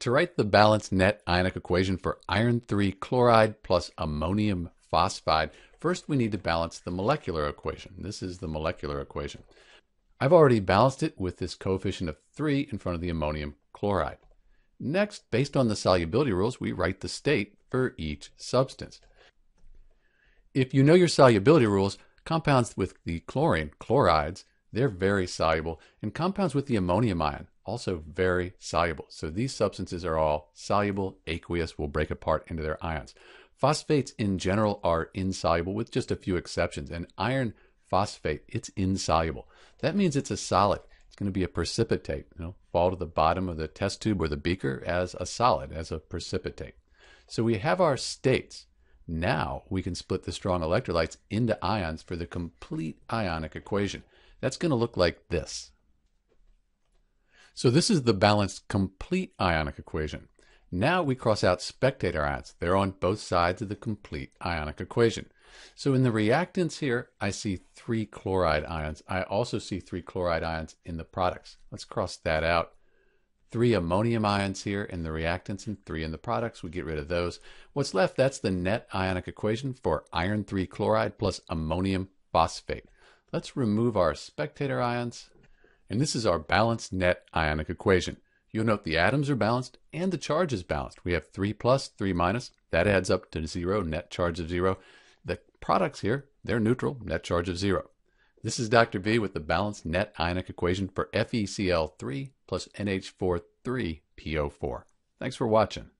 To write the balanced net ionic equation for iron 3 chloride plus ammonium phosphate, first we need to balance the molecular equation. This is the molecular equation. I've already balanced it with this coefficient of 3 in front of the ammonium chloride. Next, based on the solubility rules, we write the state for each substance. If you know your solubility rules, compounds with the chlorine, chlorides, they're very soluble, and compounds with the ammonium ion, also very soluble. So these substances are all soluble, aqueous, will break apart into their ions. Phosphates in general are insoluble with just a few exceptions. And iron phosphate, it's insoluble. That means it's a solid. It's going to be a precipitate, you know, fall to the bottom of the test tube or the beaker as a solid, as a precipitate. So we have our states. Now we can split the strong electrolytes into ions for the complete ionic equation. That's going to look like this. So this is the balanced complete ionic equation. Now we cross out spectator ions. They're on both sides of the complete ionic equation. So in the reactants here, I see three chloride ions. I also see three chloride ions in the products. Let's cross that out. Three ammonium ions here in the reactants and three in the products. We get rid of those. What's left, that's the net ionic equation for iron 3 chloride plus ammonium phosphate. Let's remove our spectator ions and this is our balanced net ionic equation. You'll note the atoms are balanced and the charge is balanced. We have 3 plus, 3 minus. That adds up to 0, net charge of 0. The products here, they're neutral, net charge of 0. This is Dr. B with the balanced net ionic equation for FeCl3 plus NH4 3PO4. Thanks for watching.